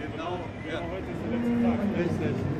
Genau. Ja. Genau, heute ist der letzte Tag. Richtig.